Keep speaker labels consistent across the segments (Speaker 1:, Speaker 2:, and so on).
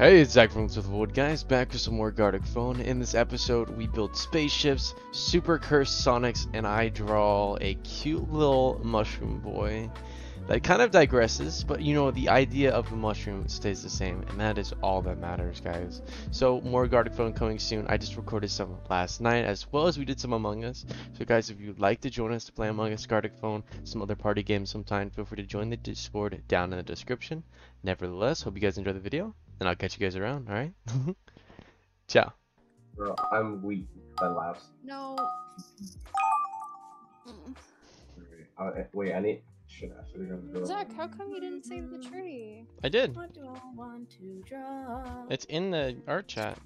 Speaker 1: Hey, it's Zach from with Wood, guys, back with some more Gartic Phone. In this episode, we build spaceships, super cursed Sonics, and I draw a cute little mushroom boy that kind of digresses, but you know, the idea of the mushroom stays the same, and that is all that matters, guys. So, more Gartic Phone coming soon. I just recorded some last night, as well as we did some Among Us. So, guys, if you'd like to join us to play Among Us, Gartic Phone, some other party games sometime, feel free to join the Discord down in the description. Nevertheless, hope you guys enjoy the video and I'll catch you guys around, alright? Ciao.
Speaker 2: Bro, I'm weak. That laughs.
Speaker 3: No. Mm.
Speaker 2: Uh, wait, I need. Shit, I should have gone.
Speaker 3: Zach, how come you didn't save the tree?
Speaker 1: I did.
Speaker 3: What do I want to draw?
Speaker 1: It's in the art chat.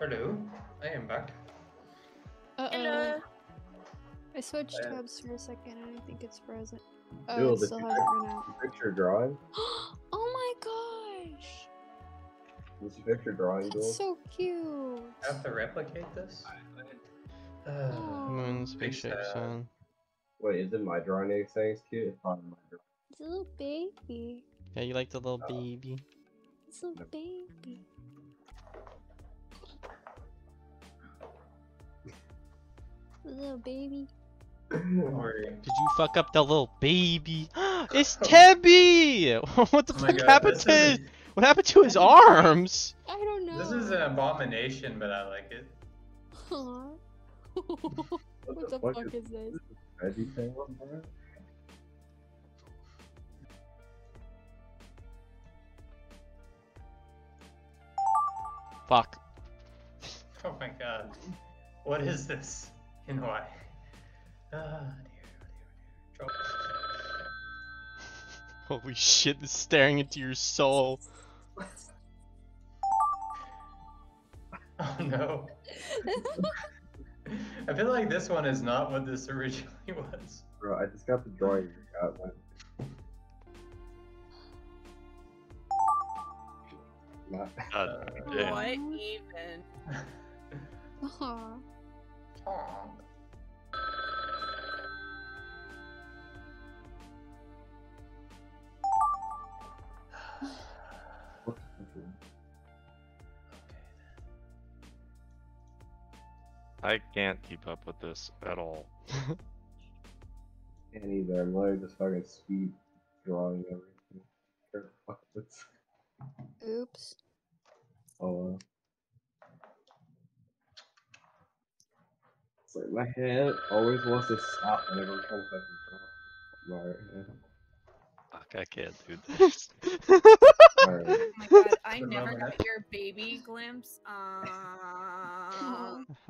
Speaker 4: Hello, I am back.
Speaker 3: Uh oh.
Speaker 5: Hello.
Speaker 3: I switched tabs for a second and I think it's frozen. Oh,
Speaker 2: Dude,
Speaker 3: it
Speaker 2: the
Speaker 3: still
Speaker 2: two-
Speaker 3: hasn't run out.
Speaker 2: Picture drawing.
Speaker 3: my gosh!
Speaker 2: This picture drawing duel.
Speaker 3: That's so cute.
Speaker 4: I have to replicate this? Uh,
Speaker 3: Aw.
Speaker 1: Moon
Speaker 4: Big
Speaker 1: spaceship
Speaker 4: sad.
Speaker 1: son.
Speaker 2: Wait, is it my drawing that saying it's cute? It's probably my drawing.
Speaker 3: It's a little baby.
Speaker 1: Yeah, you like the little
Speaker 2: Oh.
Speaker 1: baby.
Speaker 3: It's a little baby. Little baby.
Speaker 1: Did you fuck up the little baby? it's Tebby! what the
Speaker 4: Oh
Speaker 1: fuck
Speaker 4: god,
Speaker 1: happened to his,
Speaker 4: is,
Speaker 1: what happened to his arms?
Speaker 3: I don't know.
Speaker 4: this is an abomination, but I like it.
Speaker 3: Aw.
Speaker 2: What,
Speaker 3: what the fuck is this?
Speaker 2: Veggie thing on there?
Speaker 1: Fuck.
Speaker 4: Oh my god. What is this? And why? Ah, dear, dear, dear.
Speaker 1: Holy shit, it's staring into your soul.
Speaker 4: Oh no. I feel like this one is not what this originally was.
Speaker 2: Bro, I just got the drawing out. man. Not-
Speaker 4: Uh.
Speaker 5: What even?
Speaker 3: Aw.
Speaker 4: Aw.
Speaker 6: I can't keep up with this at all.
Speaker 2: Can't either. I'm literally just fucking speed drawing everything. Fuck this.
Speaker 3: Oops.
Speaker 2: Oh well. It's like my hand always wants to stop whenever it comes fucking draw. Alright,
Speaker 6: Fuck, I can't do this.
Speaker 2: yeah. Alright.
Speaker 5: Oh my god, I never
Speaker 4: moment.
Speaker 5: got your baby glimpse. Um,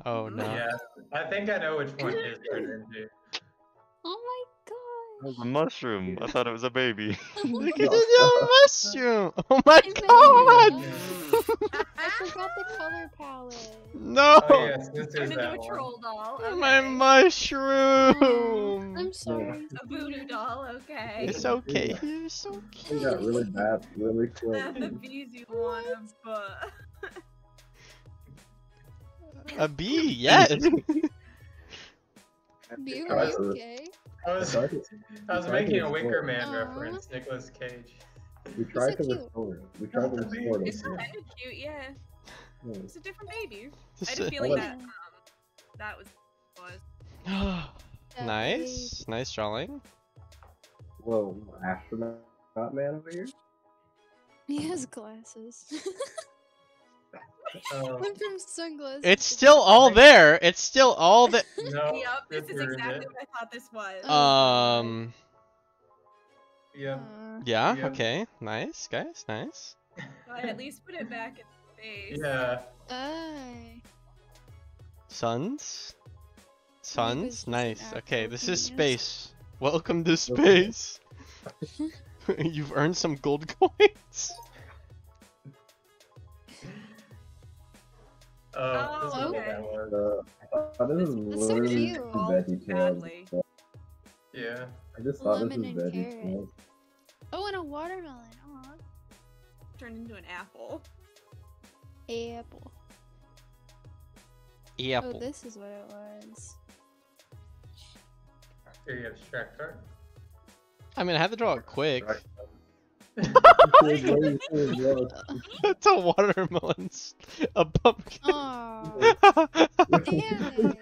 Speaker 1: Oh no.
Speaker 4: Yeah, I think I know which one is turned into.
Speaker 6: It was a mushroom. I thought it was a baby.
Speaker 1: Look at
Speaker 2: No.
Speaker 1: the little mushroom! Oh my
Speaker 3: I
Speaker 1: god!
Speaker 3: god! I forgot the color palette.
Speaker 1: No!
Speaker 4: Oh yes, this is
Speaker 5: into
Speaker 4: that
Speaker 5: a
Speaker 4: one.
Speaker 5: troll doll.
Speaker 1: My mushroom!
Speaker 3: I'm sorry.
Speaker 5: A voodoo doll. Okay.
Speaker 1: It's okay. You're so
Speaker 2: It
Speaker 1: cute.
Speaker 2: got really bad, really quick.
Speaker 5: Not the bees you wanted, but
Speaker 1: A bee, yes.
Speaker 3: View,
Speaker 2: Alright,
Speaker 3: are you okay?
Speaker 4: I was, I was making a Wicker. Man
Speaker 3: Aw.
Speaker 4: reference, Nicolas Cage.
Speaker 2: We tried
Speaker 3: so
Speaker 2: to
Speaker 3: cute.
Speaker 2: restore it. We tried to
Speaker 4: That's
Speaker 2: restore
Speaker 5: it's
Speaker 2: it.
Speaker 5: kind of cute. Yeah,
Speaker 2: Yeah.
Speaker 5: it's a different baby. I
Speaker 1: Just
Speaker 5: had a
Speaker 1: a-
Speaker 5: feeling
Speaker 2: like-
Speaker 5: that um, that was was.
Speaker 1: Nice, nice drawing.
Speaker 2: Whoa, astronaut man over here?
Speaker 3: He has glasses. Went from sunglasses.
Speaker 1: It's still all there. It's still all the.
Speaker 4: no,
Speaker 5: yep, this is exactly
Speaker 4: it.
Speaker 5: what I thought this was.
Speaker 3: Oh.
Speaker 1: Um.
Speaker 4: Yep.
Speaker 3: Uh,
Speaker 1: Yeah.
Speaker 4: Yeah.
Speaker 1: Okay. Nice, guys. Nice.
Speaker 5: but at least put it back in space.
Speaker 4: Yeah.
Speaker 3: aye.
Speaker 1: Suns. Suns. Nice. Okay. This is space. Welcome to space. You've earned some gold coins.
Speaker 4: Oh, this is
Speaker 5: Oh, okay.
Speaker 4: that was.
Speaker 2: Uh, I thought this was
Speaker 3: That's so
Speaker 2: literally
Speaker 3: cute.
Speaker 2: two veggie
Speaker 5: badly.
Speaker 4: Yeah.
Speaker 2: I just thought this was veggie
Speaker 3: carrot.
Speaker 2: tails.
Speaker 3: Oh, and a watermelon. Aw.
Speaker 5: Turned into an apple.
Speaker 3: Apple.
Speaker 1: Apple.
Speaker 3: Oh, this is what it was.
Speaker 4: Here you have extract card.
Speaker 1: I mean, I had to draw it quick.
Speaker 2: Right.
Speaker 1: it's a watermelon. a pumpkin.
Speaker 3: Oh, damn.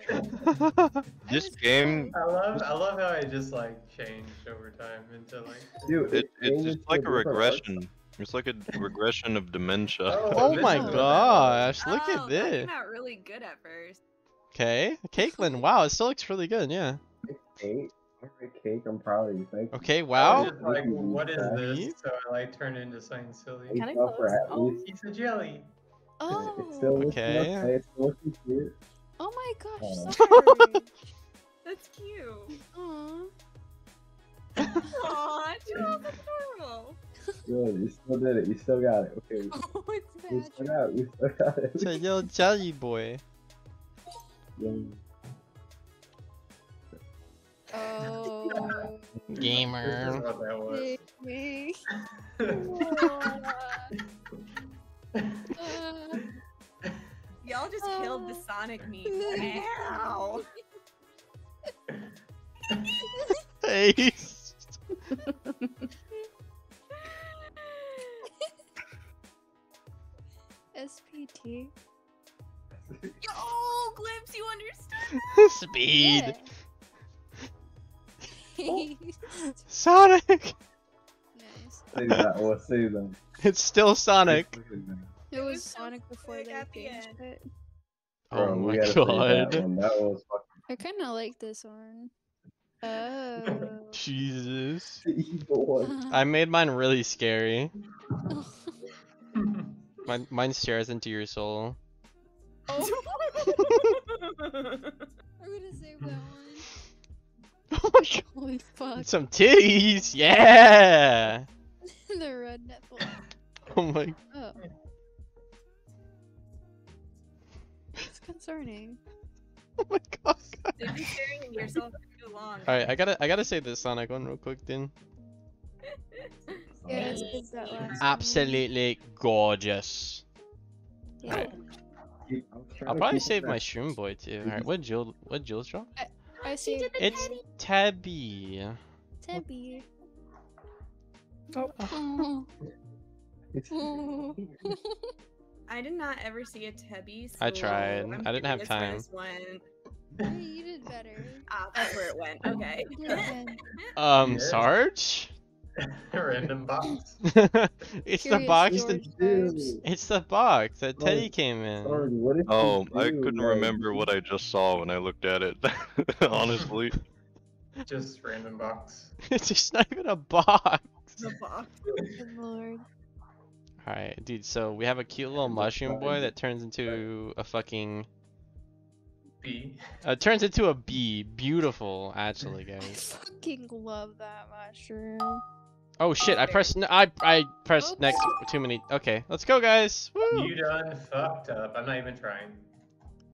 Speaker 6: This game,
Speaker 4: I love I love how it just like changed over time into like
Speaker 2: Dude,
Speaker 6: it, it's just like a regression. It's like a regression of dementia.
Speaker 1: Oh,
Speaker 4: oh my
Speaker 1: gosh, look
Speaker 5: oh,
Speaker 1: at
Speaker 5: that
Speaker 1: this.
Speaker 5: came out really good at first.
Speaker 1: Okay, Caitlin, wow, it still looks really good, yeah.
Speaker 2: Cake. Alright, cake. I'm proud of you. Thank you.
Speaker 1: Okay, wow.
Speaker 4: like, what is this?
Speaker 1: Yeet.
Speaker 4: So I like turned into something silly.
Speaker 2: It's
Speaker 3: Can I close? Oh.
Speaker 2: least.
Speaker 4: Piece of jelly.
Speaker 3: Oh,
Speaker 2: It's still
Speaker 1: Okay.
Speaker 2: okay. It's still looking cute.
Speaker 3: oh my gosh, sorry.
Speaker 5: That's cute.
Speaker 3: Aw.
Speaker 5: Aw, Jules, that's adorable.
Speaker 2: Good. You still did it. You still got it. Okay.
Speaker 3: Oh, it's
Speaker 2: We
Speaker 3: bad.
Speaker 2: still got it. We still got it.
Speaker 1: It's a little jelly boy.
Speaker 2: Yum.
Speaker 3: Oh.
Speaker 1: Gamer.
Speaker 4: what that
Speaker 5: Y'all just killed the oh. Sonic meme. Wow.
Speaker 1: Face.
Speaker 3: SPT.
Speaker 5: Yo, Glimpse, you understood.
Speaker 1: Speed.
Speaker 3: Yeah.
Speaker 1: Sonic.
Speaker 3: nice.
Speaker 2: Save that. We'll save them.
Speaker 1: It's still Sonic.
Speaker 3: It
Speaker 5: It
Speaker 3: was
Speaker 5: was
Speaker 3: Sonic before
Speaker 5: sick
Speaker 3: they
Speaker 5: at the
Speaker 3: changed
Speaker 5: end.
Speaker 3: it.
Speaker 1: Oh
Speaker 2: Bro,
Speaker 1: my
Speaker 2: gotta That,
Speaker 1: god.
Speaker 2: one. that was
Speaker 3: I kind of like this one. Oh.
Speaker 1: Jesus.
Speaker 2: one.
Speaker 1: I made mine really scary. Mine, mine stares into your soul.
Speaker 3: oh. I'm gonna save that one.
Speaker 1: Oh my god.
Speaker 3: Holy fuck.
Speaker 1: Some titties. Yeah.
Speaker 3: the red nipple.
Speaker 1: Oh my.
Speaker 3: Oh. It's concerning.
Speaker 1: Oh my god.
Speaker 5: You've been staring yourself for too long.
Speaker 1: All right, I gotta, I gotta say this Sonic one real quick, then.
Speaker 3: Yeah, let's that last one.
Speaker 1: Absolutely gorgeous.
Speaker 3: Yeah.
Speaker 1: Alright.
Speaker 2: Keep- I'm trying
Speaker 1: I'll probably save my Shroom Boy too. Alright, what Jill, what Jill's draw?
Speaker 3: I see
Speaker 1: It's Tabby.
Speaker 3: Tabby.
Speaker 1: Oh.
Speaker 3: Oh. Oh.
Speaker 5: I did not ever see a Tebby. So
Speaker 1: I tried.
Speaker 5: I'm
Speaker 1: I didn't have time.
Speaker 3: Hey, you did better.
Speaker 5: Ah, that's where it went. Okay.
Speaker 3: You did good.
Speaker 1: Um, Sarge?
Speaker 4: Random box.
Speaker 1: it's the box that, it's the box that
Speaker 2: Oh,
Speaker 1: Teddy came in.
Speaker 2: Sorry,
Speaker 6: Oh,
Speaker 2: you
Speaker 6: I
Speaker 2: do?
Speaker 6: couldn't
Speaker 2: Like,
Speaker 6: remember what I just saw when I looked at it. Honestly,
Speaker 4: Just random box.
Speaker 1: it's just not even a box.
Speaker 5: A box.
Speaker 3: Good lord.
Speaker 1: Alright, dude, so we have a cute little mushroom boy that turns into a fucking
Speaker 4: B.
Speaker 1: uh, turns into a bee. Beautiful, actually, guys.
Speaker 3: I
Speaker 1: guys.
Speaker 3: fucking love that mushroom.
Speaker 1: Oh shit, I pressed n- I I pressed
Speaker 3: Oops.
Speaker 1: next too many. Okay, let's go guys. Woo!
Speaker 4: You done fucked up. I'm not even trying.